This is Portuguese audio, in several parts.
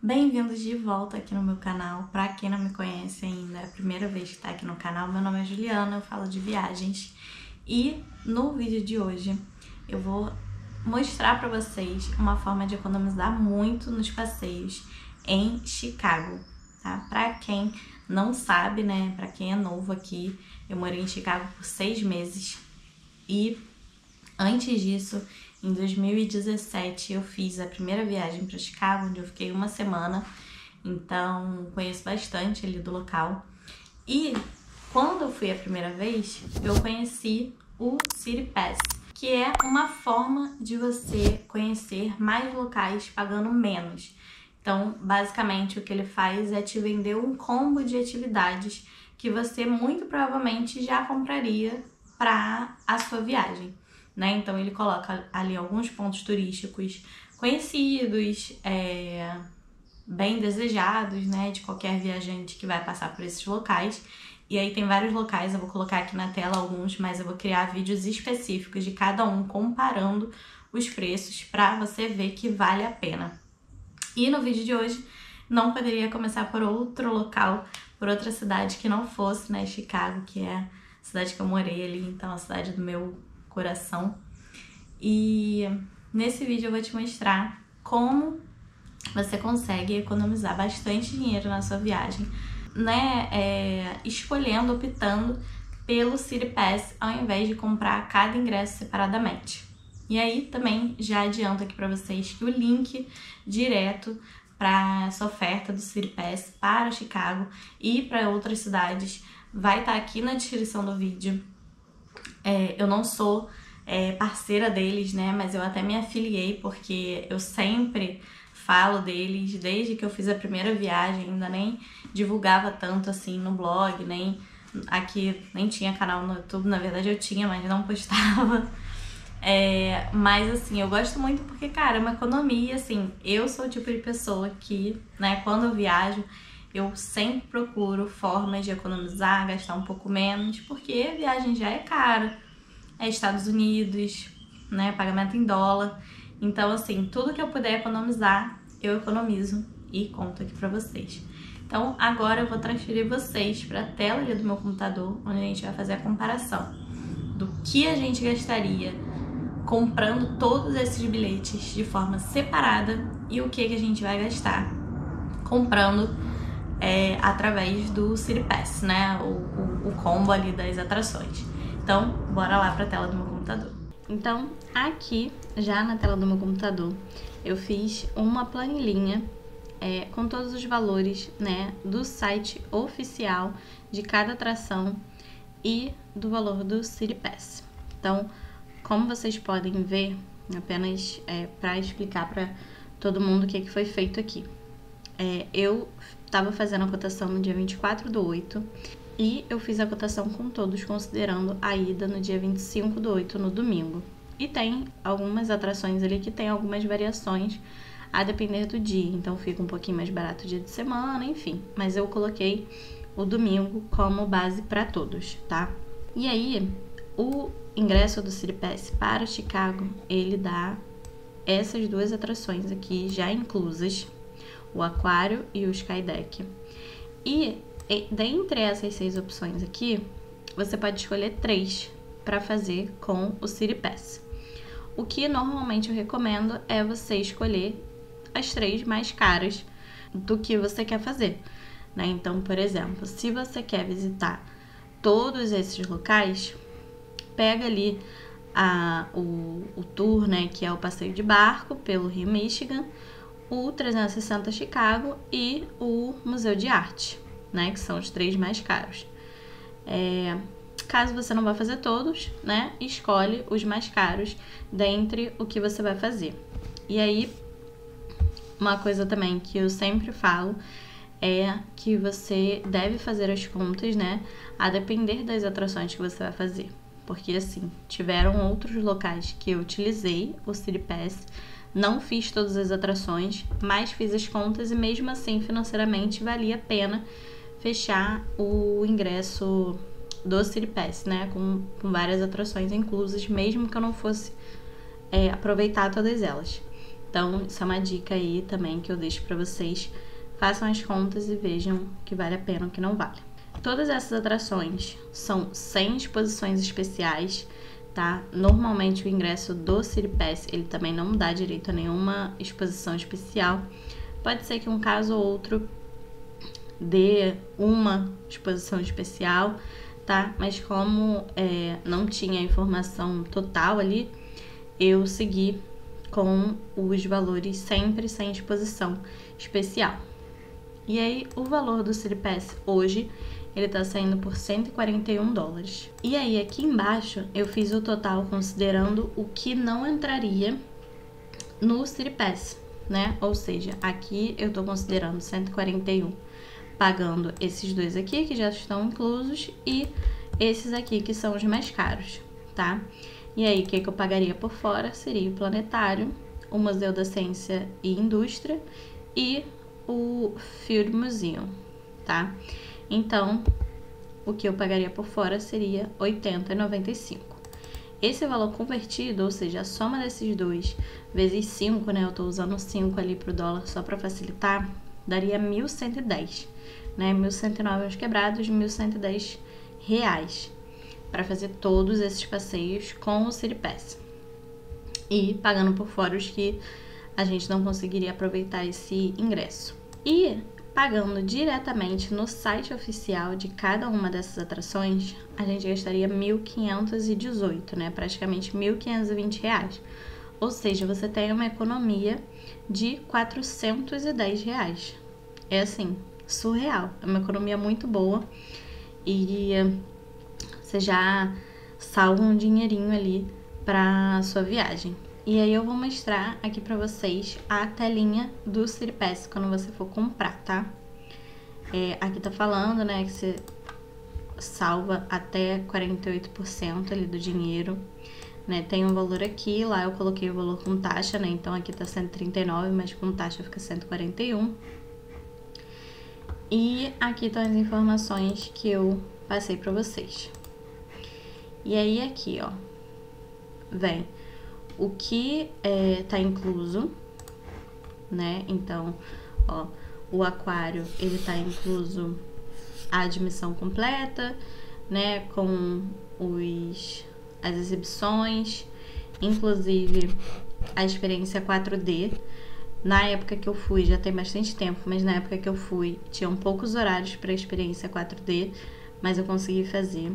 Bem-vindos de volta aqui no meu canal. Para quem não me conhece ainda, é a primeira vez que está aqui no canal. Meu nome é Juliana, eu falo de viagens. E no vídeo de hoje eu vou mostrar para vocês uma forma de economizar muito nos passeios em Chicago, tá? Para quem não sabe, né, para quem é novo aqui, eu morei em Chicago por seis meses e antes disso em 2017 eu fiz a primeira viagem para Chicago, onde eu fiquei uma semana, então conheço bastante ali do local. E quando eu fui a primeira vez, eu conheci o City Pass, que é uma forma de você conhecer mais locais pagando menos. Então, basicamente, o que ele faz é te vender um combo de atividades que você muito provavelmente já compraria para a sua viagem né? Então ele coloca ali alguns pontos turísticos conhecidos, é, bem desejados, né? De qualquer viajante que vai passar por esses locais. E aí tem vários locais, eu vou colocar aqui na tela alguns, mas eu vou criar vídeos específicos de cada um comparando os preços para você ver que vale a pena. E no vídeo de hoje não poderia começar por outro local, por outra cidade que não fosse, né, Chicago, que é a cidade que eu morei ali, então a cidade do meu coração. E nesse vídeo eu vou te mostrar como você consegue economizar bastante dinheiro na sua viagem, né? É, escolhendo, optando pelo City Pass ao invés de comprar cada ingresso separadamente. E aí também já adianto aqui para vocês que o link direto para essa oferta do City Pass para Chicago e para outras cidades vai estar tá aqui na descrição do vídeo. É, eu não sou é, parceira deles, né? Mas eu até me afiliei porque eu sempre falo deles desde que eu fiz a primeira viagem, ainda nem divulgava tanto assim no blog, nem aqui nem tinha canal no YouTube, na verdade eu tinha, mas não postava. É, mas assim, eu gosto muito porque, cara, é uma economia, assim, eu sou o tipo de pessoa que, né, quando eu viajo, eu sempre procuro formas de economizar, gastar um pouco menos, porque viagem já é cara, é Estados Unidos, né, pagamento em dólar. Então, assim, tudo que eu puder economizar, eu economizo e conto aqui pra vocês. Então, agora eu vou transferir vocês para a tela do meu computador, onde a gente vai fazer a comparação do que a gente gastaria comprando todos esses bilhetes de forma separada e o que, que a gente vai gastar comprando é, através do City Pass, né? O, o, o combo ali das atrações. Então, bora lá para a tela do meu computador. Então, aqui, já na tela do meu computador, eu fiz uma planilhinha é, com todos os valores né, do site oficial de cada atração e do valor do City Pass. Então, como vocês podem ver, apenas é, para explicar para todo mundo o que, que foi feito aqui. É, eu estava fazendo a cotação no dia 24 do 8 e eu fiz a cotação com todos, considerando a ida no dia 25 do 8 no domingo. E tem algumas atrações ali que tem algumas variações a depender do dia. Então fica um pouquinho mais barato o dia de semana, enfim. Mas eu coloquei o domingo como base para todos, tá? E aí, o ingresso do City Pass para Chicago, ele dá essas duas atrações aqui já inclusas, o aquário e o skydeck. E dentre essas seis opções aqui, você pode escolher três para fazer com o City Pass. O que normalmente eu recomendo é você escolher as três mais caras do que você quer fazer. Né? Então, por exemplo, se você quer visitar todos esses locais, pega ali a, o, o tour, né, que é o passeio de barco pelo Rio Michigan, o 360 Chicago e o Museu de Arte né? Que são os três mais caros. É, caso você não vá fazer todos, né? Escolhe os mais caros dentre o que você vai fazer. E aí, uma coisa também que eu sempre falo é que você deve fazer as contas, né? A depender das atrações que você vai fazer. Porque assim, tiveram outros locais que eu utilizei o City Pass, não fiz todas as atrações, mas fiz as contas e mesmo assim financeiramente valia a pena fechar o ingresso do City Pass, né? Com, com várias atrações inclusas, mesmo que eu não fosse é, aproveitar todas elas. Então, isso é uma dica aí também que eu deixo para vocês. Façam as contas e vejam que vale a pena ou que não vale. Todas essas atrações são sem exposições especiais, tá? Normalmente o ingresso do City Pass, ele também não dá direito a nenhuma exposição especial. Pode ser que um caso ou outro dê uma exposição especial, tá? Mas como é, não tinha informação total ali, eu segui com os valores sempre sem exposição especial. E aí, o valor do City Pass hoje ele está saindo por 141 dólares. E aí, aqui embaixo, eu fiz o total considerando o que não entraria no City Pass, né? Ou seja, aqui eu estou considerando 141 pagando esses dois aqui que já estão inclusos e esses aqui que são os mais caros, tá? E aí, o que, que eu pagaria por fora seria o planetário, o Museu da Ciência e Indústria e o Field Museum, tá? Então, o que eu pagaria por fora seria R$ 80,95. Esse valor convertido, ou seja, a soma desses dois vezes 5, né? Eu tô usando 5 ali pro dólar só para facilitar, daria 1.110, né? 1.109 aos quebrados, 1.110 reais para fazer todos esses passeios com o City Pass. E pagando por fora os que a gente não conseguiria aproveitar esse ingresso. E pagando diretamente no site oficial de cada uma dessas atrações, a gente gastaria 1.518, né? Praticamente 1.520 reais. Ou seja, você tem uma economia de 410 reais. É assim, surreal. É uma economia muito boa e você já salva um dinheirinho ali para sua viagem. E aí eu vou mostrar aqui pra vocês a telinha do Pass quando você for comprar, tá? É, aqui tá falando, né, que você salva até 48% ali do dinheiro, né? Tem um valor aqui, lá eu coloquei o valor com taxa, né? Então aqui tá 139, mas com taxa fica 141. E aqui estão as informações que eu passei pra vocês. E aí aqui, ó, vem o que está é, incluso, né? Então, ó, o aquário ele está incluso a admissão completa, né? Com os as exibições, inclusive a experiência 4D. Na época que eu fui, já tem bastante tempo, mas na época que eu fui, tinham poucos horários para a experiência 4D, mas eu consegui fazer.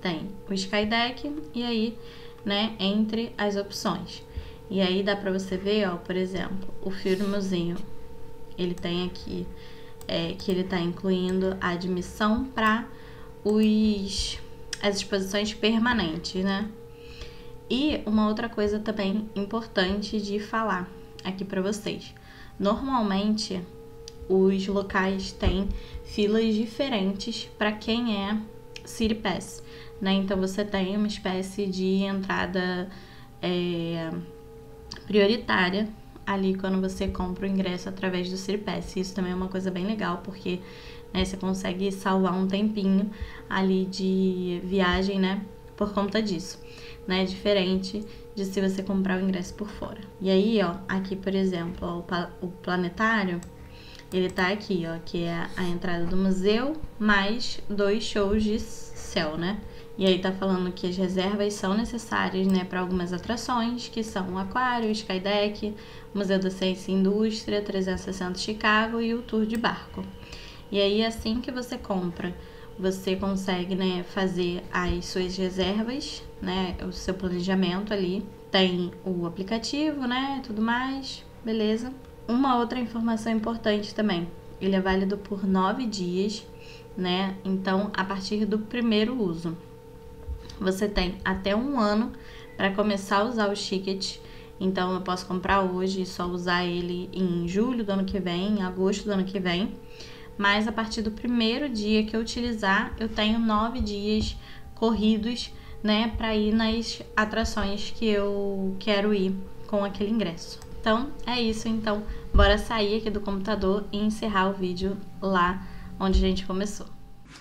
Tem o Skydeck e aí né, entre as opções. E aí dá para você ver, ó, por exemplo, o filmezinho, ele tem aqui é, que ele está incluindo a admissão para os as exposições permanentes, né? E uma outra coisa também importante de falar aqui para vocês. Normalmente os locais têm filas diferentes para quem é City Pass né? Então você tem uma espécie de entrada é, prioritária ali quando você compra o ingresso através do Siripass. Isso também é uma coisa bem legal, porque né, você consegue salvar um tempinho ali de viagem, né? Por conta disso, né? Diferente de se você comprar o ingresso por fora. E aí, ó, aqui, por exemplo, ó, o planetário, ele tá aqui, ó, que é a entrada do museu mais dois shows de céu, né? E aí tá falando que as reservas são necessárias, né, para algumas atrações, que são o Aquário, o Skydeck, Museu da Ciência e Indústria, 360 Chicago e o Tour de Barco. E aí assim que você compra, você consegue, né, fazer as suas reservas, né, o seu planejamento ali. Tem o aplicativo, né, tudo mais, beleza? Uma outra informação importante também, ele é válido por nove dias, né? Então, a partir do primeiro uso. Você tem até um ano para começar a usar o ticket. Então eu posso comprar hoje e só usar ele em julho do ano que vem, em agosto do ano que vem. Mas a partir do primeiro dia que eu utilizar, eu tenho nove dias corridos, né, para ir nas atrações que eu quero ir com aquele ingresso. Então é isso. Então bora sair aqui do computador e encerrar o vídeo lá onde a gente começou.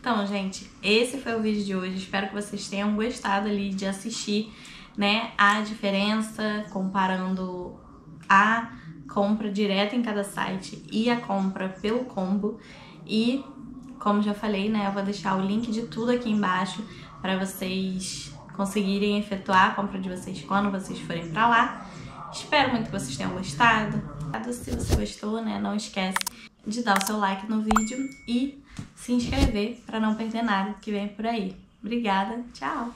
Então, gente, esse foi o vídeo de hoje. Espero que vocês tenham gostado ali de assistir, né, a diferença comparando a compra direta em cada site e a compra pelo combo. E, como já falei, né, eu vou deixar o link de tudo aqui embaixo para vocês conseguirem efetuar a compra de vocês quando vocês forem para lá. Espero muito que vocês tenham gostado. Se você gostou, né, não esquece de dar o seu like no vídeo e se inscrever para não perder nada que vem por aí. Obrigada, tchau!